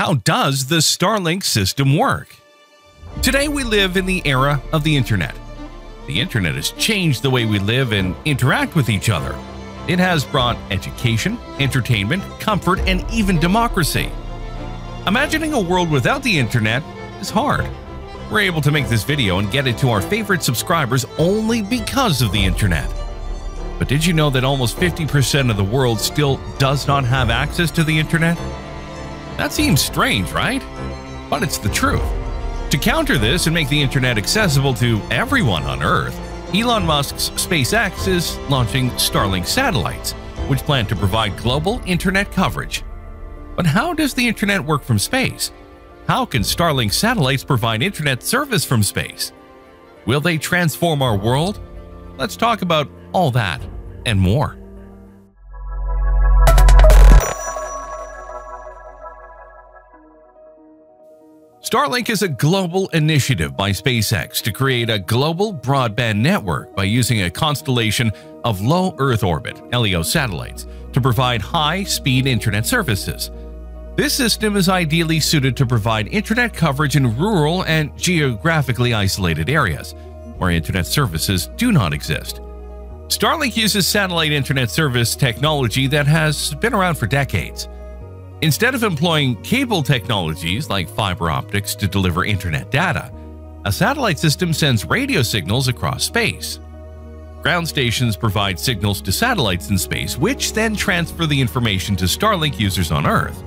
How does the Starlink system work? Today we live in the era of the internet. The internet has changed the way we live and interact with each other. It has brought education, entertainment, comfort, and even democracy. Imagining a world without the internet is hard. We're able to make this video and get it to our favorite subscribers only because of the internet. But did you know that almost 50% of the world still does not have access to the internet? That seems strange, right? But it's the truth. To counter this and make the internet accessible to everyone on Earth, Elon Musk's SpaceX is launching Starlink satellites, which plan to provide global internet coverage. But how does the internet work from space? How can Starlink satellites provide internet service from space? Will they transform our world? Let's talk about all that and more. Starlink is a global initiative by SpaceX to create a global broadband network by using a constellation of low Earth orbit LEO satellites to provide high-speed internet services. This system is ideally suited to provide internet coverage in rural and geographically isolated areas where internet services do not exist. Starlink uses satellite internet service technology that has been around for decades. Instead of employing cable technologies like fiber optics to deliver internet data, a satellite system sends radio signals across space. Ground stations provide signals to satellites in space, which then transfer the information to Starlink users on Earth.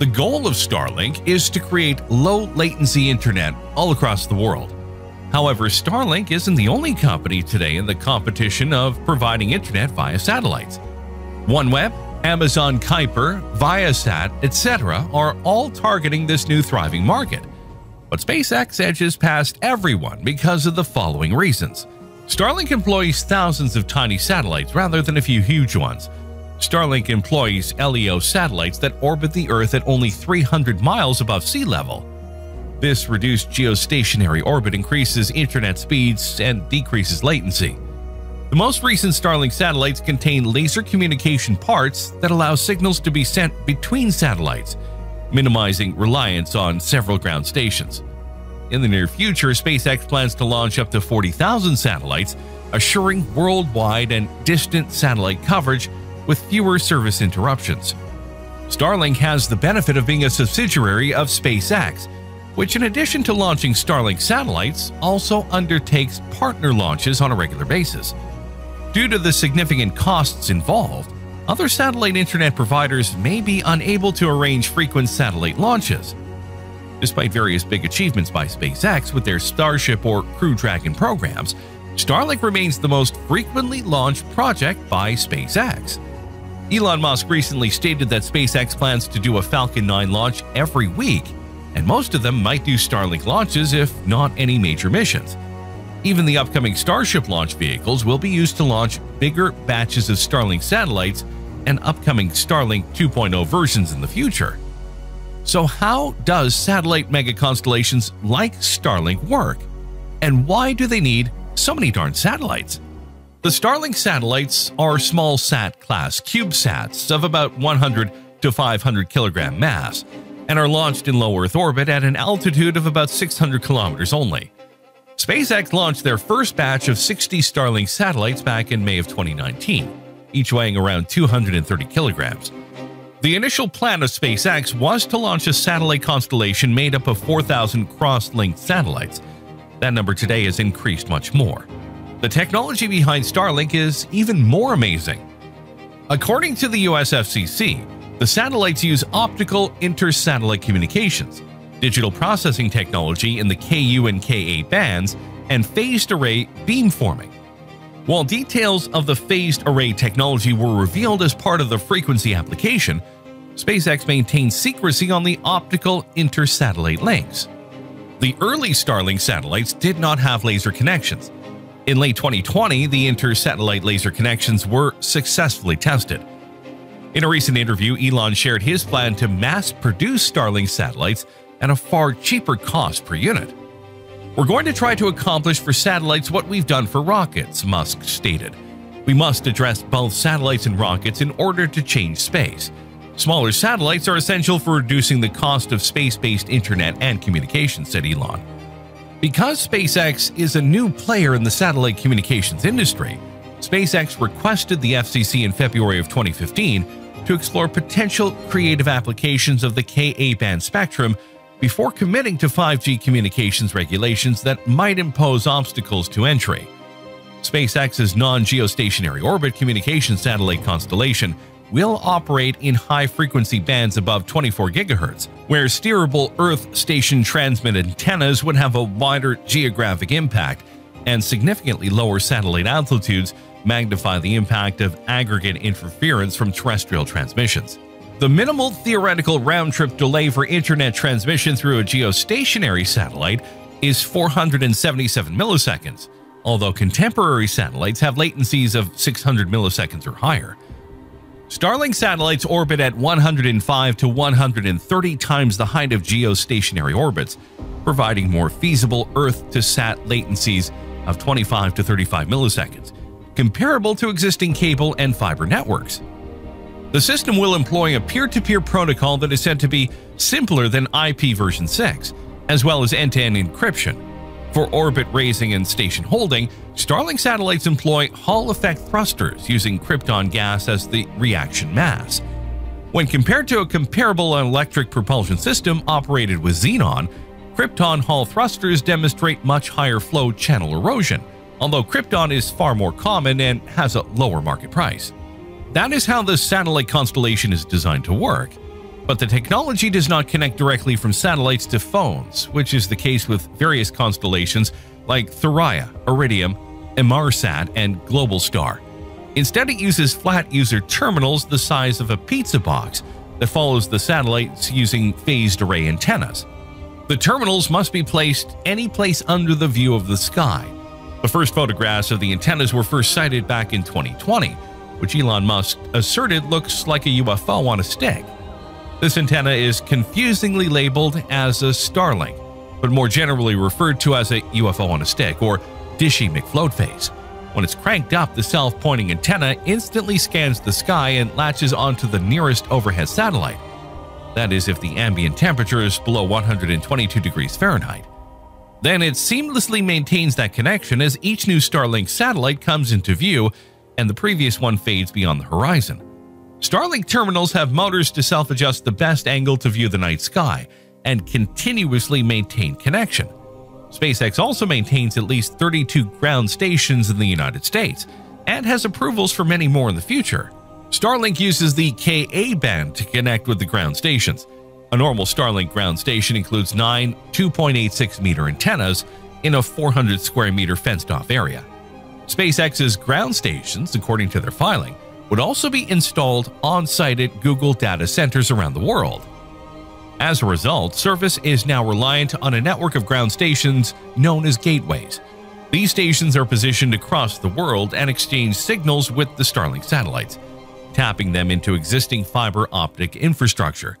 The goal of Starlink is to create low latency internet all across the world. However, Starlink isn't the only company today in the competition of providing internet via satellites. OneWeb, Amazon Kuiper, Viasat, etc. are all targeting this new thriving market. But SpaceX edges past everyone because of the following reasons. Starlink employs thousands of tiny satellites rather than a few huge ones. Starlink employs LEO satellites that orbit the Earth at only 300 miles above sea level. This reduced geostationary orbit increases internet speeds and decreases latency. The most recent Starlink satellites contain laser communication parts that allow signals to be sent between satellites, minimizing reliance on several ground stations. In the near future, SpaceX plans to launch up to 40,000 satellites, assuring worldwide and distant satellite coverage with fewer service interruptions. Starlink has the benefit of being a subsidiary of SpaceX, which in addition to launching Starlink satellites, also undertakes partner launches on a regular basis. Due to the significant costs involved, other satellite internet providers may be unable to arrange frequent satellite launches. Despite various big achievements by SpaceX with their Starship or Crew Dragon programs, Starlink remains the most frequently launched project by SpaceX. Elon Musk recently stated that SpaceX plans to do a Falcon 9 launch every week, and most of them might do Starlink launches if not any major missions. Even the upcoming Starship launch vehicles will be used to launch bigger batches of Starlink satellites and upcoming Starlink 2.0 versions in the future. So how does satellite mega constellations like Starlink work? And why do they need so many darn satellites? The Starlink satellites are small sat class CubeSats of about 100 to 500 kilogram mass and are launched in low Earth orbit at an altitude of about 600 kilometers only. SpaceX launched their first batch of 60 Starlink satellites back in May of 2019, each weighing around 230 kilograms. The initial plan of SpaceX was to launch a satellite constellation made up of 4,000 cross-linked satellites. That number today has increased much more. The technology behind Starlink is even more amazing. According to the US FCC, the satellites use optical inter-satellite communications, digital processing technology in the Ku and Ka bands, and phased array beamforming. While details of the phased array technology were revealed as part of the frequency application, SpaceX maintained secrecy on the optical intersatellite links. The early Starlink satellites did not have laser connections. In late 2020, the intersatellite laser connections were successfully tested. In a recent interview, Elon shared his plan to mass produce Starlink satellites and a far cheaper cost per unit. We're going to try to accomplish for satellites what we've done for rockets, Musk stated. We must address both satellites and rockets in order to change space. Smaller satellites are essential for reducing the cost of space-based internet and communications, said Elon. Because SpaceX is a new player in the satellite communications industry, SpaceX requested the FCC in February of 2015 to explore potential creative applications of the Ka-band spectrum before committing to 5G communications regulations that might impose obstacles to entry. SpaceX's non-geostationary orbit communication satellite constellation will operate in high-frequency bands above 24 GHz, where steerable Earth station transmit antennas would have a wider geographic impact and significantly lower satellite altitudes magnify the impact of aggregate interference from terrestrial transmissions. The minimal theoretical round-trip delay for internet transmission through a geostationary satellite is 477 milliseconds, although contemporary satellites have latencies of 600 milliseconds or higher. Starlink satellites orbit at 105 to 130 times the height of geostationary orbits, providing more feasible Earth-to-Sat latencies of 25 to 35 milliseconds, comparable to existing cable and fiber networks. The system will employ a peer-to-peer -peer protocol that is said to be simpler than IP version 6, as well as end-to-end -end encryption. For orbit raising and station holding, Starlink satellites employ Hall effect thrusters using krypton gas as the reaction mass. When compared to a comparable electric propulsion system operated with xenon, krypton Hall thrusters demonstrate much higher flow channel erosion, although krypton is far more common and has a lower market price. That is how the satellite constellation is designed to work. But the technology does not connect directly from satellites to phones, which is the case with various constellations like Thuraya, Iridium, Inmarsat, and Globalstar. Instead, it uses flat user terminals the size of a pizza box that follows the satellites using phased array antennas. The terminals must be placed any place under the view of the sky. The first photographs of the antennas were first sighted back in 2020, which Elon Musk asserted looks like a UFO on a stick. This antenna is confusingly labeled as a Starlink, but more generally referred to as a UFO on a stick or Dishy McFloatface. When it's cranked up, the self-pointing antenna instantly scans the sky and latches onto the nearest overhead satellite. That is if the ambient temperature is below 122 degrees Fahrenheit. Then it seamlessly maintains that connection as each new Starlink satellite comes into view and the previous one fades beyond the horizon. Starlink terminals have motors to self-adjust the best angle to view the night sky and continuously maintain connection. SpaceX also maintains at least 32 ground stations in the United States and has approvals for many more in the future. Starlink uses the Ka-band to connect with the ground stations. A normal Starlink ground station includes nine 2.86 meter antennas in a 400 square meter fenced off area. SpaceX's ground stations, according to their filing, would also be installed on-site at Google data centers around the world. As a result, service is now reliant on a network of ground stations known as gateways. These stations are positioned across the world and exchange signals with the Starlink satellites, tapping them into existing fiber optic infrastructure.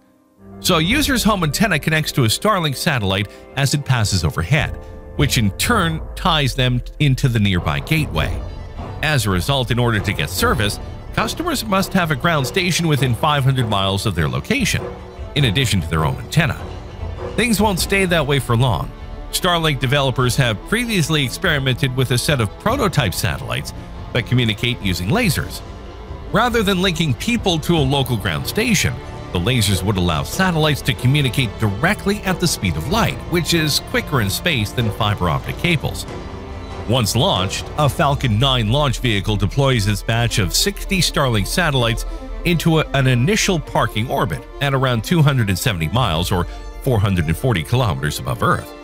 So a user's home antenna connects to a Starlink satellite as it passes overhead, which in turn ties them into the nearby gateway. As a result, in order to get service, customers must have a ground station within 500 miles of their location, in addition to their own antenna. Things won't stay that way for long. Starlink developers have previously experimented with a set of prototype satellites that communicate using lasers. Rather than linking people to a local ground station, the lasers would allow satellites to communicate directly at the speed of light, which is quicker in space than fiber optic cables. Once launched, a Falcon 9 launch vehicle deploys its batch of 60 Starlink satellites into a, an initial parking orbit at around 270 miles or 440 kilometers above Earth.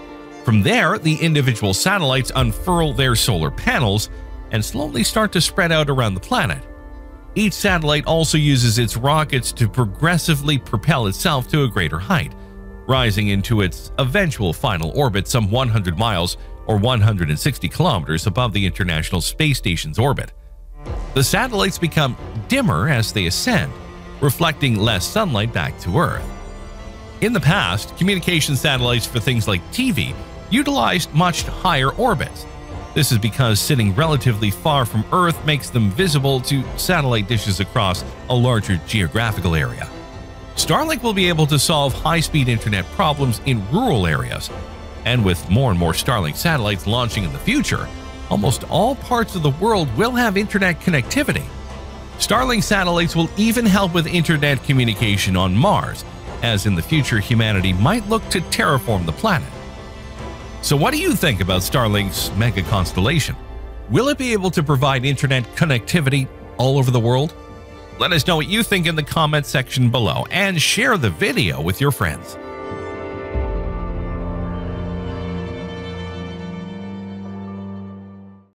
From there, the individual satellites unfurl their solar panels and slowly start to spread out around the planet. Each satellite also uses its rockets to progressively propel itself to a greater height, rising into its eventual final orbit some 100 miles or 160 kilometers above the International Space Station's orbit. The satellites become dimmer as they ascend, reflecting less sunlight back to Earth. In the past, communication satellites for things like TV utilized much higher orbits, this is because sitting relatively far from Earth makes them visible to satellite dishes across a larger geographical area. Starlink will be able to solve high speed internet problems in rural areas. And with more and more Starlink satellites launching in the future, almost all parts of the world will have internet connectivity. Starlink satellites will even help with internet communication on Mars, as in the future humanity might look to terraform the planet. So, what do you think about Starlink's mega constellation? Will it be able to provide internet connectivity all over the world? Let us know what you think in the comment section below and share the video with your friends.